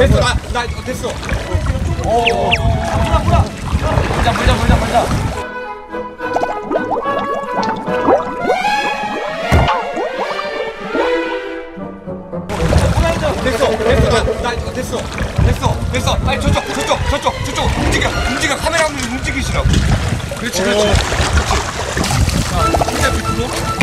됐어 나, 나 이거 됐어. 보자 보자 보자 보자. 됐어 됐어. 나, 나 이거 됐어. 됐어 됐어. 빨리 저쪽 저쪽 저쪽 저쪽. 움직여 움직여. 카메라 움직이시라고. 그렇지 그렇지. 그렇지. 자 혼자 비트로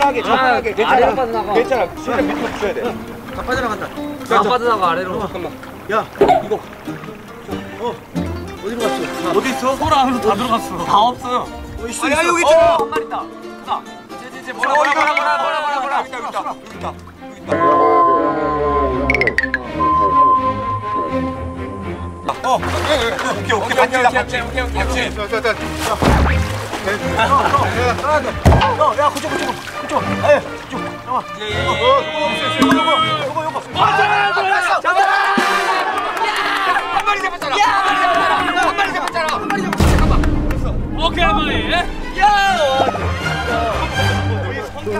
하게 차분하게. 아래로 빠져나가. 괜찮아 수련 밑으로 붙여야 돼다 빠져나간다. 안 빠져나가 아래로. 잠깐만. 야, 이거. 어, 어디로 갔어? 어디 있어? 소라 안으로 다 들어갔어. 다 없어요. 어, 있어, 야, 여기 있잖아. 한 마리 있다. 크다. 제제제 어, 뭐라 뭐라 뭐라 뭐라 뭐라 뭐라. 여기 있다, 여기 있다, 여기 있다, 어, 오케이, 오케이, 오케이, 맞지, 맞지, 오케이, 오케이, 맞지. 자, 자, 자. 야, 그쪽, 그쪽, 그쪽. 에, 그쪽. 나와. 예, 예, 예. 어, 요거, 요거, 요거, 요거. 아, 잡았어, 한 마리 잡았잖아. 한 마리 잡았잖아. 한 마리 잡았잖아. 잠깐만. 오케이 한 마리.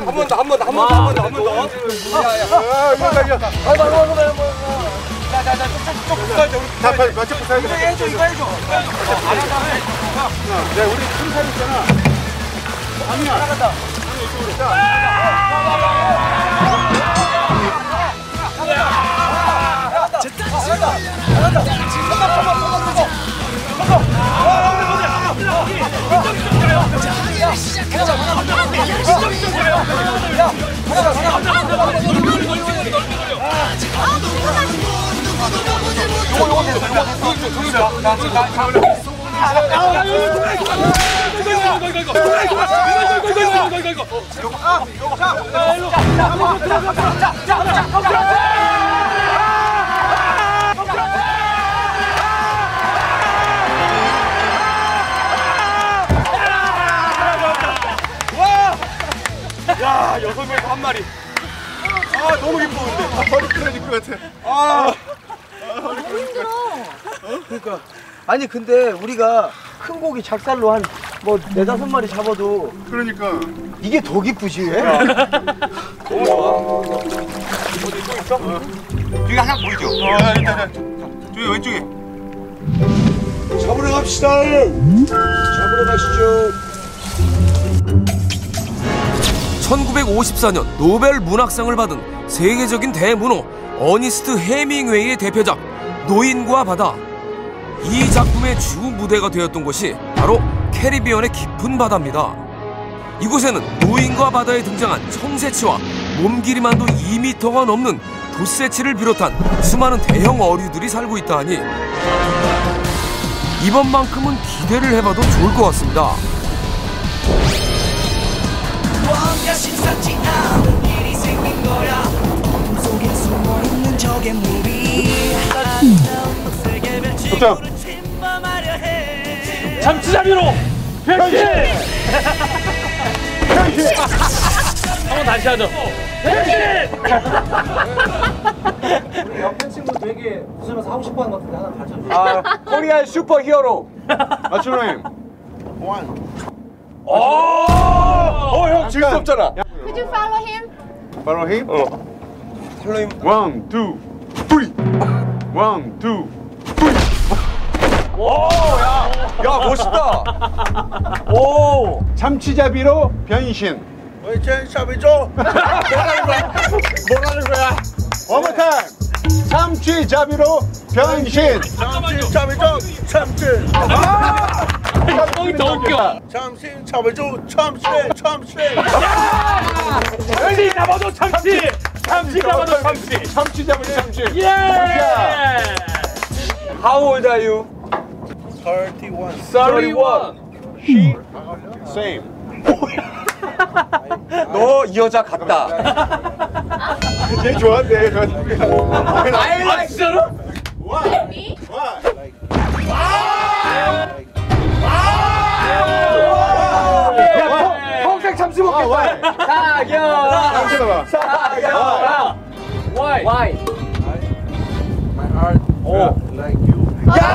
한번 더, 한 번 더, 한 번 더, 한 번 더, 한 번 더. 야, 야. 아, 이거 나 이거. 아이고, 아이고, 아이고, 아이고. 자, 자, 자, 쭉, 쭉, 쭉 붙어야 죠. 우리 자, 빨리 맞춰 보세요. 이거 해줘, 이거 해줘. 야, 우리 큰 사람 있잖아. 야, 여섯 명에서 한 마리. 아, 너무 기뻐, 근데. 아, 허리 끊어질 것 같아. 아, 아니 근데 우리가 큰 고기 작살로 한 뭐 네다섯 마리 잡아도 그러니까. 이게 더 기쁘지 왜? 어디 또 있어? 여기 하나 보이죠? 어, 일단. 저기 왼쪽에. 잡으러 갑시다. 잡으러 가시죠. 1954년 노벨 문학상을 받은 세계적인 대문호 어니스트 해밍웨이의 대표작 노인과 바다. 이 작품의 주 무대가 되었던 곳이 바로 캐리비안의 깊은 바다입니다. 이곳에는 노인과 바다에 등장한 청새치와 몸길이만도 2미터가 넘는 돛새치를 비롯한 수많은 대형 어류들이 살고 있다 하니 이번만큼은 기대를 해봐도 좋을 것 같습니다. 뭔가 심상치 않은 일이 생긴 거야 어둠 속에 숨어있는 적의 무리 세계 잠치잡이로 변신. 한번 다시 하죠. 변신. 옆에 친구 되게 웃으면서 하고 싶어 하는 것 같은데 하나 가르쳐줘 아, 코리안 슈퍼 히어로. Your name? 오! 어, 형, 질수 없잖아. Could you follow him? Follow him. 어. 살로임. One, two, three. One, two. 오, 야, 야, 멋있다. 오. 참치잡이로 변신. 뭐라는 거야? One more time. 참치잡이로 변신. 잠깐만요. 뻥이 더 웃겨. 참치 잡아도 참치. 참치 잡아도 참치. 참치 잡을 참치. 예. How old are you? 31. 31. She same. 너 이 여자 같다. 얘 좋아한대. I like 진짜로? Why? Why? Like. Why? 야, 평생 참지 못겠다. 사겨라. 사겨라. Why? Why? My heart. Oh. Like you.